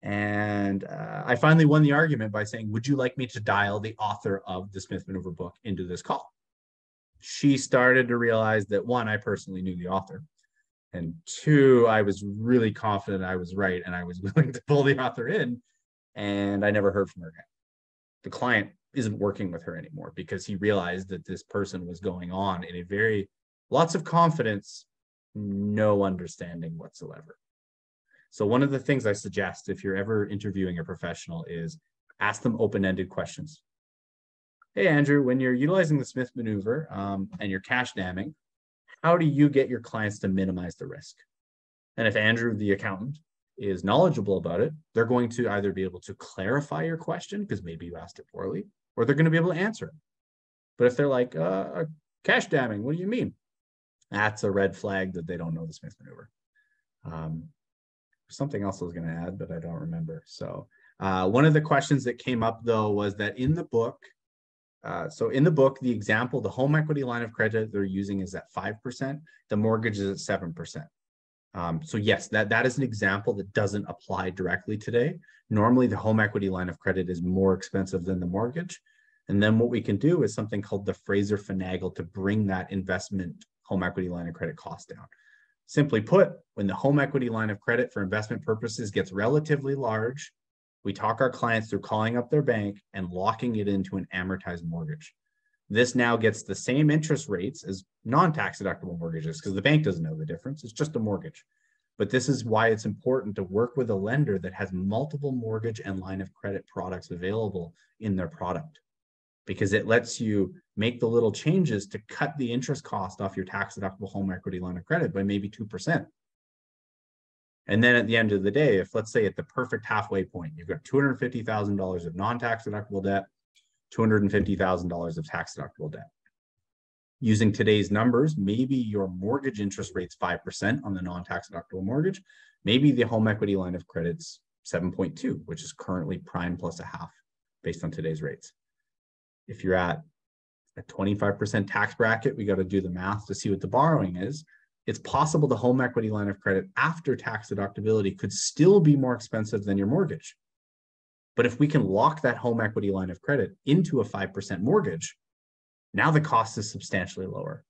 And uh, I finally won the argument by saying, Would you like me to dial the author of the Smith Maneuver book into this call? She started to realize that one, I personally knew the author. And two, I was really confident I was right and I was willing to pull the author in. And I never heard from her again. The client isn't working with her anymore because he realized that this person was going on in a very lots of confidence, no understanding whatsoever. So one of the things I suggest if you're ever interviewing a professional is ask them open-ended questions. Hey, Andrew, when you're utilizing the Smith maneuver um, and you're cash damming, how do you get your clients to minimize the risk? And if Andrew, the accountant, is knowledgeable about it, they're going to either be able to clarify your question because maybe you asked it poorly, or they're going to be able to answer it. But if they're like, uh, cash damming, what do you mean? That's a red flag that they don't know the Smith maneuver. Um, something else I was going to add, but I don't remember. So uh, one of the questions that came up though was that in the book, uh, so in the book, the example, the home equity line of credit they're using is at 5%, the mortgage is at 7%. Um, so yes, that, that is an example that doesn't apply directly today. Normally the home equity line of credit is more expensive than the mortgage. And then what we can do is something called the Fraser finagle to bring that investment home equity line of credit cost down. Simply put, when the home equity line of credit for investment purposes gets relatively large, we talk our clients through calling up their bank and locking it into an amortized mortgage. This now gets the same interest rates as non-tax deductible mortgages because the bank doesn't know the difference. It's just a mortgage. But this is why it's important to work with a lender that has multiple mortgage and line of credit products available in their product because it lets you make the little changes to cut the interest cost off your tax deductible home equity line of credit by maybe 2%. And then at the end of the day, if let's say at the perfect halfway point, you've got $250,000 of non-tax deductible debt, $250,000 of tax deductible debt. Using today's numbers, maybe your mortgage interest rate's 5% on the non-tax deductible mortgage. Maybe the home equity line of credit's 7.2, which is currently prime plus a half based on today's rates. If you're at a 25% tax bracket, we got to do the math to see what the borrowing is. It's possible the home equity line of credit after tax deductibility could still be more expensive than your mortgage. But if we can lock that home equity line of credit into a 5% mortgage, now the cost is substantially lower.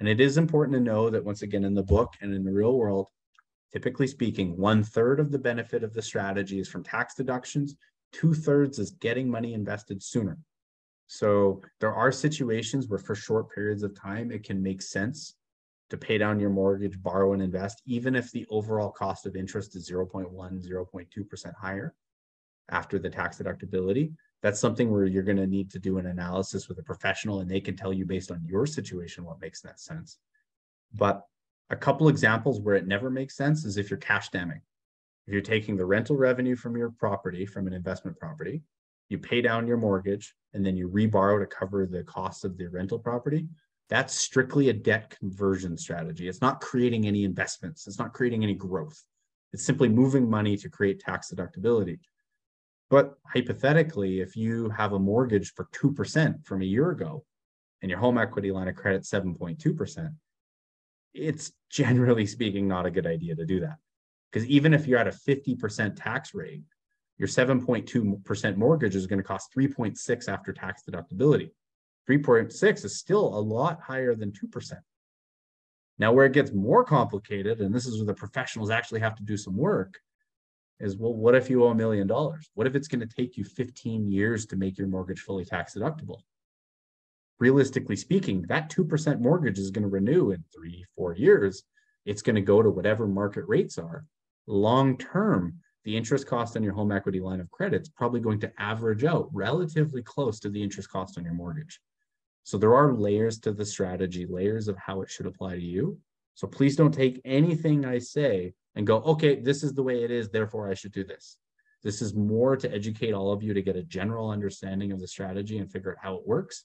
And it is important to know that once again, in the book and in the real world, typically speaking, one third of the benefit of the strategy is from tax deductions, two thirds is getting money invested sooner. So there are situations where for short periods of time, it can make sense to pay down your mortgage, borrow and invest, even if the overall cost of interest is 0.1, 0.2% higher after the tax deductibility. That's something where you're going to need to do an analysis with a professional and they can tell you based on your situation what makes that sense. But a couple examples where it never makes sense is if you're cash damming. If you're taking the rental revenue from your property, from an investment property, you pay down your mortgage, and then you reborrow to cover the cost of the rental property. That's strictly a debt conversion strategy. It's not creating any investments. It's not creating any growth. It's simply moving money to create tax deductibility. But hypothetically, if you have a mortgage for 2% from a year ago and your home equity line of credit 7.2%, it's generally speaking not a good idea to do that. Because even if you're at a 50% tax rate, your 7.2% mortgage is going to cost 3.6 after tax deductibility. 3.6 is still a lot higher than 2%. Now, where it gets more complicated, and this is where the professionals actually have to do some work, is well, what if you owe a million dollars? What if it's going to take you 15 years to make your mortgage fully tax deductible? Realistically speaking, that 2% mortgage is going to renew in three, four years. It's going to go to whatever market rates are. Long term, the interest cost on your home equity line of credit is probably going to average out relatively close to the interest cost on your mortgage. So there are layers to the strategy, layers of how it should apply to you. So please don't take anything I say and go, okay, this is the way it is, therefore I should do this. This is more to educate all of you to get a general understanding of the strategy and figure out how it works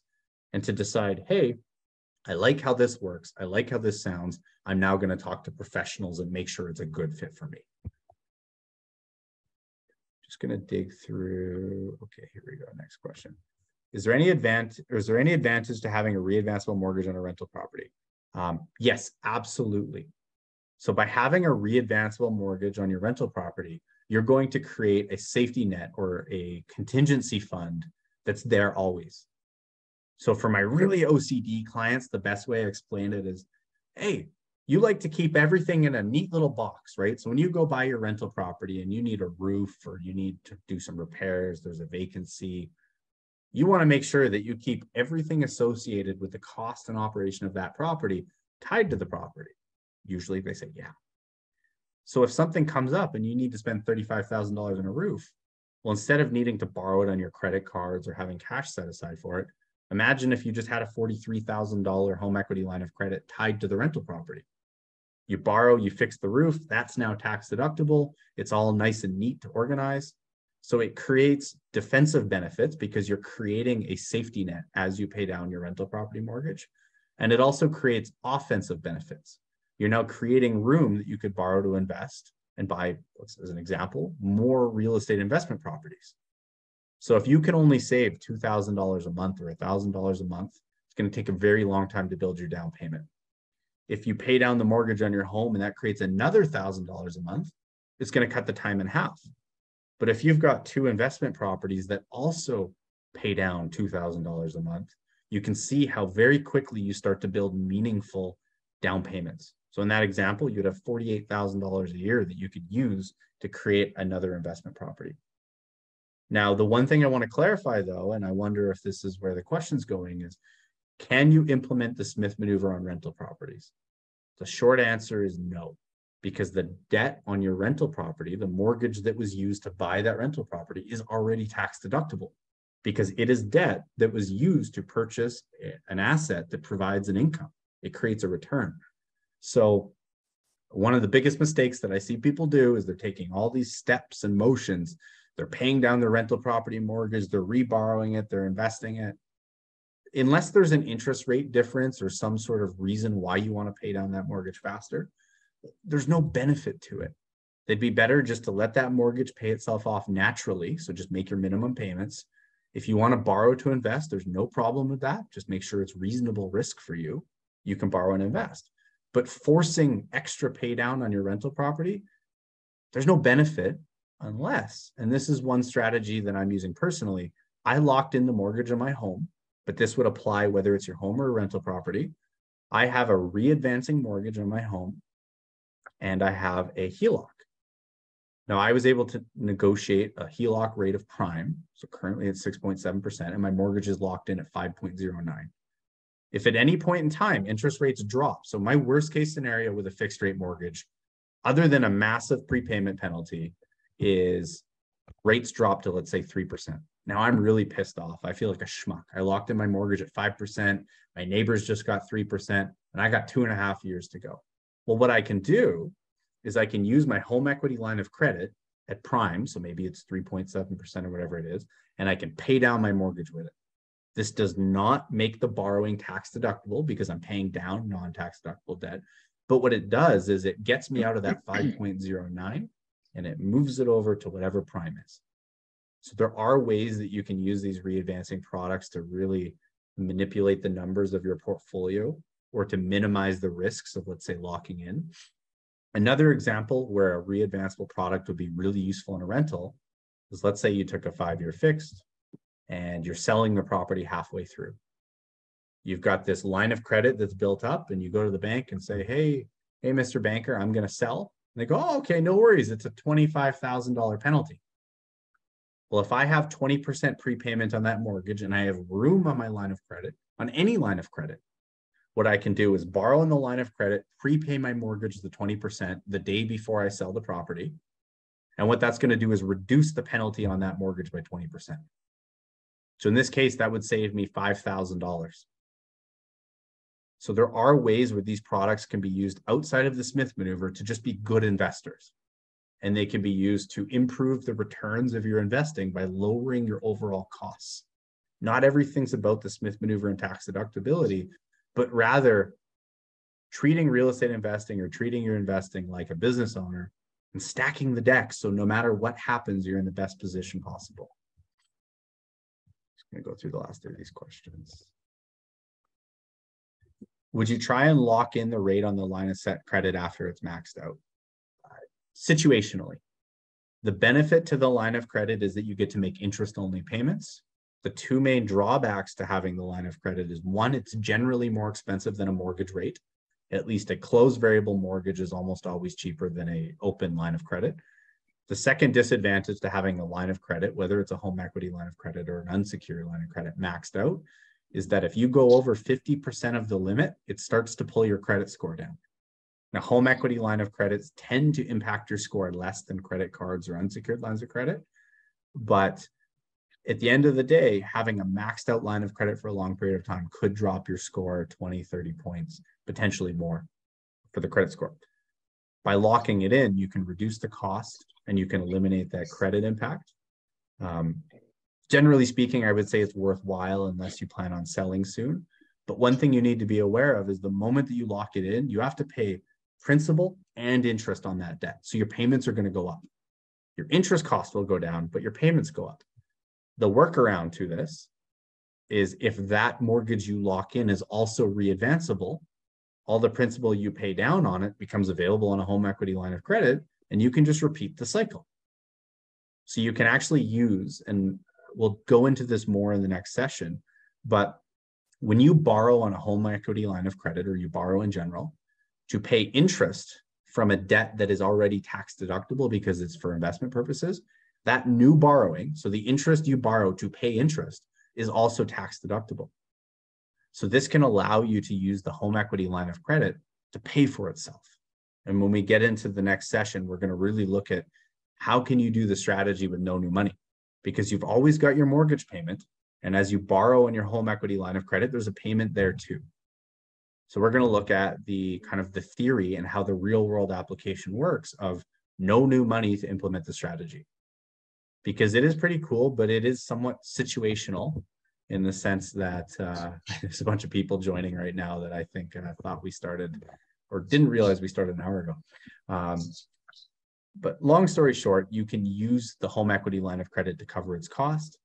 and to decide, hey, I like how this works. I like how this sounds. I'm now going to talk to professionals and make sure it's a good fit for me. Just gonna dig through. Okay, here we go. Next question. Is there any advantage or is there any advantage to having a readvanceable mortgage on a rental property? Um, yes, absolutely. So by having a readvanceable mortgage on your rental property, you're going to create a safety net or a contingency fund that's there always. So for my really OCD clients, the best way I explain it is, hey, you like to keep everything in a neat little box, right? So when you go buy your rental property and you need a roof or you need to do some repairs, there's a vacancy, you want to make sure that you keep everything associated with the cost and operation of that property tied to the property. Usually they say, yeah. So if something comes up and you need to spend $35,000 on a roof, well, instead of needing to borrow it on your credit cards or having cash set aside for it, imagine if you just had a $43,000 home equity line of credit tied to the rental property you borrow, you fix the roof, that's now tax deductible. It's all nice and neat to organize. So it creates defensive benefits because you're creating a safety net as you pay down your rental property mortgage. And it also creates offensive benefits. You're now creating room that you could borrow to invest and buy, as an example, more real estate investment properties. So if you can only save $2,000 a month or $1,000 a month, it's going to take a very long time to build your down payment. If you pay down the mortgage on your home and that creates another thousand dollars a month, it's going to cut the time in half. But if you've got two investment properties that also pay down $2,000 a month, you can see how very quickly you start to build meaningful down payments. So in that example, you'd have $48,000 a year that you could use to create another investment property. Now, the one thing I want to clarify though, and I wonder if this is where the question's going is, can you implement the Smith maneuver on rental properties? The short answer is no, because the debt on your rental property, the mortgage that was used to buy that rental property, is already tax deductible because it is debt that was used to purchase an asset that provides an income. It creates a return. So, one of the biggest mistakes that I see people do is they're taking all these steps and motions. They're paying down their rental property mortgage, they're reborrowing it, they're investing it unless there's an interest rate difference or some sort of reason why you want to pay down that mortgage faster, there's no benefit to it. It'd be better just to let that mortgage pay itself off naturally. So just make your minimum payments. If you want to borrow to invest, there's no problem with that. Just make sure it's reasonable risk for you. You can borrow and invest. But forcing extra pay down on your rental property, there's no benefit unless, and this is one strategy that I'm using personally, I locked in the mortgage on my home but this would apply whether it's your home or a rental property. I have a re-advancing mortgage on my home and I have a HELOC. Now I was able to negotiate a HELOC rate of prime. So currently it's 6.7% and my mortgage is locked in at 5.09. If at any point in time interest rates drop, so my worst case scenario with a fixed rate mortgage, other than a massive prepayment penalty, is rates drop to let's say 3%. Now I'm really pissed off. I feel like a schmuck. I locked in my mortgage at 5%. My neighbors just got 3%, and I got two and a half years to go. Well, what I can do is I can use my home equity line of credit at prime. So maybe it's 3.7% or whatever it is, and I can pay down my mortgage with it. This does not make the borrowing tax deductible because I'm paying down non tax deductible debt. But what it does is it gets me out of that 5.09 and it moves it over to whatever prime is. So there are ways that you can use these readvancing products to really manipulate the numbers of your portfolio or to minimize the risks of, let's say, locking in. Another example where a readvanceable product would be really useful in a rental is let's say you took a five-year fixed and you're selling the property halfway through. You've got this line of credit that's built up and you go to the bank and say, hey, hey, Mr. Banker, I'm going to sell. And they go, oh, okay, no worries. It's a $25,000 penalty. Well, if I have 20% prepayment on that mortgage and I have room on my line of credit, on any line of credit, what I can do is borrow on the line of credit, prepay my mortgage the 20% the day before I sell the property. And what that's going to do is reduce the penalty on that mortgage by 20%. So in this case, that would save me $5,000. So there are ways where these products can be used outside of the Smith maneuver to just be good investors and they can be used to improve the returns of your investing by lowering your overall costs. Not everything's about the Smith maneuver and tax deductibility, but rather treating real estate investing or treating your investing like a business owner and stacking the deck. So no matter what happens, you're in the best position possible. Just gonna go through the last of these questions. Would you try and lock in the rate on the line of set credit after it's maxed out? Situationally, the benefit to the line of credit is that you get to make interest only payments. The two main drawbacks to having the line of credit is one, it's generally more expensive than a mortgage rate. At least a closed variable mortgage is almost always cheaper than a open line of credit. The second disadvantage to having a line of credit, whether it's a home equity line of credit or an unsecured line of credit maxed out, is that if you go over 50% of the limit, it starts to pull your credit score down. Now, home equity line of credits tend to impact your score less than credit cards or unsecured lines of credit. But at the end of the day, having a maxed out line of credit for a long period of time could drop your score 20, 30 points, potentially more for the credit score. By locking it in, you can reduce the cost and you can eliminate that credit impact. Um, generally speaking, I would say it's worthwhile unless you plan on selling soon. But one thing you need to be aware of is the moment that you lock it in, you have to pay principal and interest on that debt. So your payments are going to go up. Your interest cost will go down, but your payments go up. The workaround to this is if that mortgage you lock in is also readvanceable, all the principal you pay down on it becomes available on a home equity line of credit, and you can just repeat the cycle. So you can actually use, and we'll go into this more in the next session, but when you borrow on a home equity line of credit or you borrow in general to pay interest from a debt that is already tax deductible because it's for investment purposes, that new borrowing, so the interest you borrow to pay interest, is also tax deductible. So this can allow you to use the home equity line of credit to pay for itself. And when we get into the next session, we're going to really look at how can you do the strategy with no new money? Because you've always got your mortgage payment. And as you borrow on your home equity line of credit, there's a payment there too. So we're going to look at the kind of the theory and how the real world application works of no new money to implement the strategy because it is pretty cool, but it is somewhat situational in the sense that uh, there's a bunch of people joining right now that I think uh, thought we started or didn't realize we started an hour ago. Um, but long story short, you can use the home equity line of credit to cover its cost.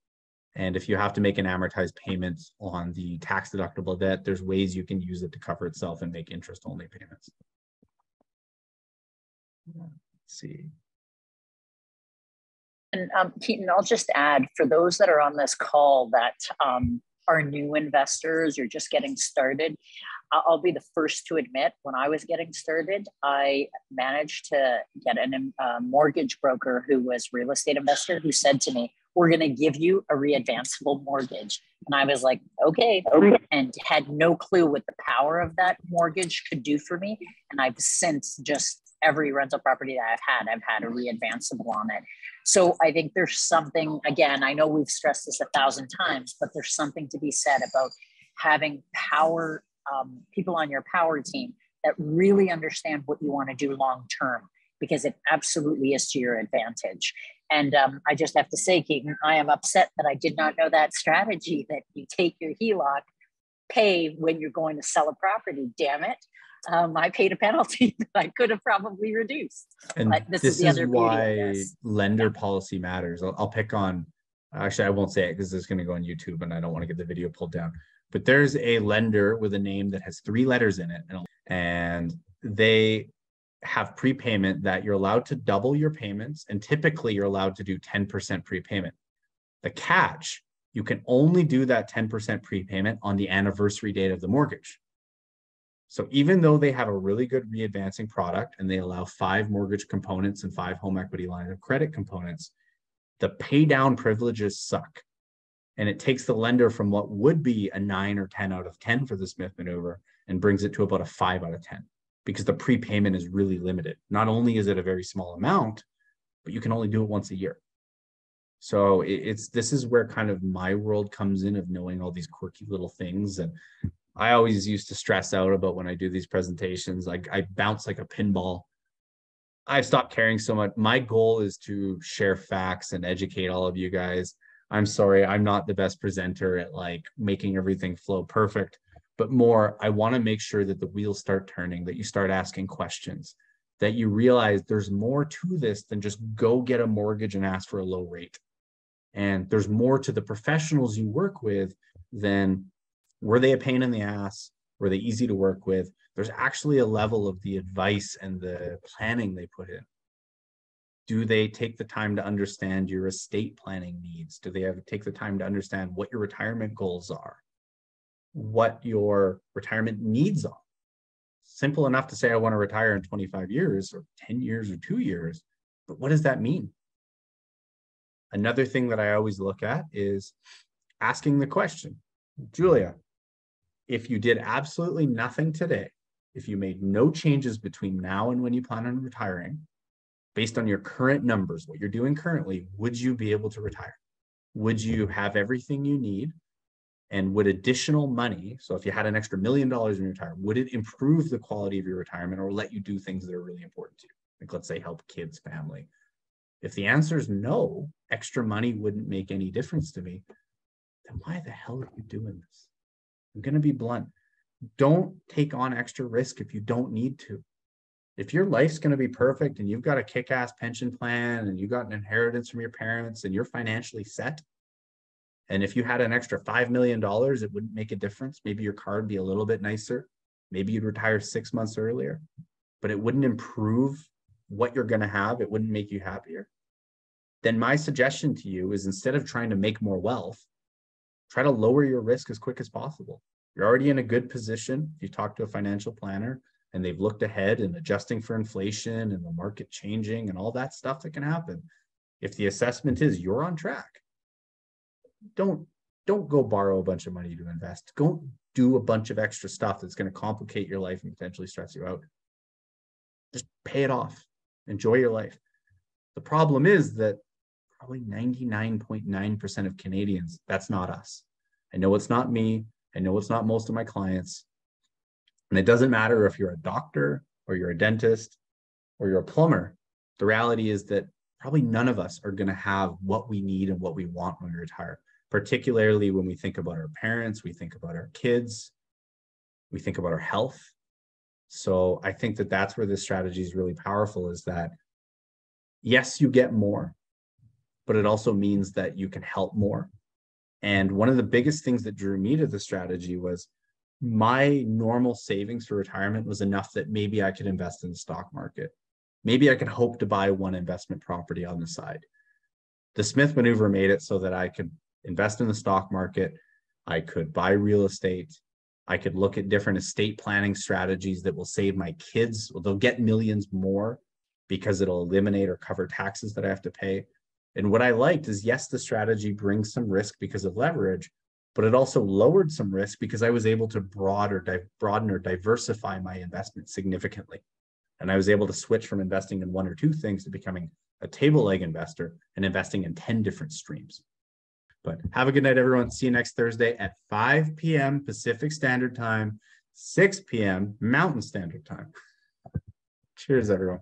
And if you have to make an amortized payment on the tax deductible debt, there's ways you can use it to cover itself and make interest only payments. Let's see. And um, Keaton, I'll just add for those that are on this call that um, are new investors, you're just getting started. I'll be the first to admit when I was getting started, I managed to get a uh, mortgage broker who was real estate investor who said to me, "We're going to give you a readvanceable mortgage," and I was like, "Okay," and had no clue what the power of that mortgage could do for me. And I've since just every rental property that I've had, I've had a readvanceable on it. So I think there's something, again, I know we've stressed this a thousand times, but there's something to be said about having power, um, people on your power team that really understand what you want to do long term, because it absolutely is to your advantage. And um, I just have to say, Keaton, I am upset that I did not know that strategy that you take your HELOC, pay when you're going to sell a property. Damn it um, I paid a penalty that I could have probably reduced. And but this, this is, is why lender yeah. policy matters. I'll, I'll, pick on, actually, I won't say it because it's going to go on YouTube and I don't want to get the video pulled down. But there's a lender with a name that has three letters in it, and they have prepayment that you're allowed to double your payments, and typically you're allowed to do 10% prepayment. The catch, you can only do that 10% prepayment on the anniversary date of the mortgage. So even though they have a really good readvancing product and they allow five mortgage components and five home equity line of credit components, the pay down privileges suck. And it takes the lender from what would be a nine or 10 out of 10 for the Smith maneuver and brings it to about a five out of 10 because the prepayment is really limited. Not only is it a very small amount, but you can only do it once a year. So it's this is where kind of my world comes in of knowing all these quirky little things and I always used to stress out about when I do these presentations. Like I bounce like a pinball. I've stopped caring so much. My goal is to share facts and educate all of you guys. I'm sorry, I'm not the best presenter at like making everything flow perfect, but more, I want to make sure that the wheels start turning, that you start asking questions, that you realize there's more to this than just go get a mortgage and ask for a low rate. And there's more to the professionals you work with than were they a pain in the ass? Were they easy to work with? There's actually a level of the advice and the planning they put in. Do they take the time to understand your estate planning needs? Do they have take the time to understand what your retirement goals are? What your retirement needs are? Simple enough to say I want to retire in 25 years or 10 years or 2 years, but what does that mean? Another thing that I always look at is asking the question, Julia, if you did absolutely nothing today, if you made no changes between now and when you plan on retiring, based on your current numbers, what you're doing currently, would you be able to retire? Would you have everything you need? And would additional money, so if you had an extra million dollars in your retirement, would it improve the quality of your retirement or let you do things that are really important to you? Like, let's say, help kids, family. If the answer is no, extra money wouldn't make any difference to me, then why the hell are you doing this? I'm going to be blunt. Don't take on extra risk if you don't need to. If your life's going to be perfect and you've got a kick ass pension plan and you got an inheritance from your parents and you're financially set, and if you had an extra $5 million, it wouldn't make a difference. Maybe your car would be a little bit nicer. Maybe you'd retire six months earlier, but it wouldn't improve what you're going to have. It wouldn't make you happier. Then my suggestion to you is instead of trying to make more wealth, try to lower your risk as quick as possible. You're already in a good position. If you talk to a financial planner and they've looked ahead and adjusting for inflation and the market changing and all that stuff that can happen. If the assessment is you're on track, don't don't go borrow a bunch of money to invest. Don't do a bunch of extra stuff that's going to complicate your life and potentially stress you out. Just pay it off. Enjoy your life. The problem is that probably 99.9% of Canadians, that's not us. I know it's not me. I know it's not most of my clients. And it doesn't matter if you're a doctor or you're a dentist or you're a plumber. The reality is that probably none of us are going to have what we need and what we want when we retire, particularly when we think about our parents, we think about our kids, we think about our health. So I think that that's where this strategy is really powerful is that yes, you get more, but it also means that you can help more. And one of the biggest things that drew me to the strategy was my normal savings for retirement was enough that maybe I could invest in the stock market. Maybe I could hope to buy one investment property on the side. The Smith maneuver made it so that I could invest in the stock market, I could buy real estate, I could look at different estate planning strategies that will save my kids. They'll get millions more because it'll eliminate or cover taxes that I have to pay. And what I liked is yes, the strategy brings some risk because of leverage, but it also lowered some risk because I was able to broad or di- broaden or diversify my investment significantly. And I was able to switch from investing in one or two things to becoming a table leg investor and investing in 10 different streams. But have a good night, everyone. See you next Thursday at 5 p.m. Pacific Standard Time, 6 p.m. Mountain Standard Time. Cheers, everyone.